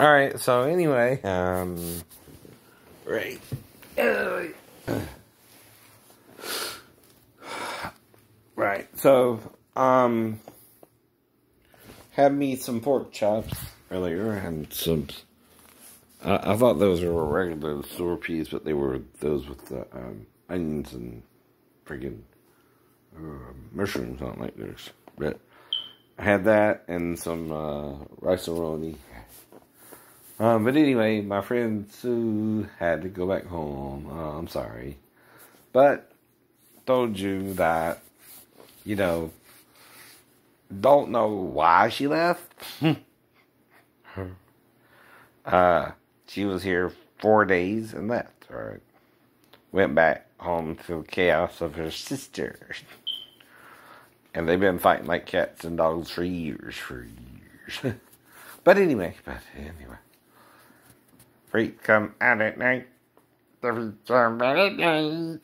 All right. So anyway, um, right. Right. So, um, had me some pork chops earlier and some. I, I thought those were regular store peas, but they were those with the um, onions and friggin' uh, mushrooms on like this. But I had that and some uh, rice roni. Um, but anyway, my friend Sue had to go back home. Uh, I'm sorry. But told you that, you know, don't know why she left. uh, she was here four days and left. Right? Went back home to the chaos of her sister. and they've been fighting like cats and dogs for years, for years. but anyway, but anyway. Freak come out at night. Freaks come at night.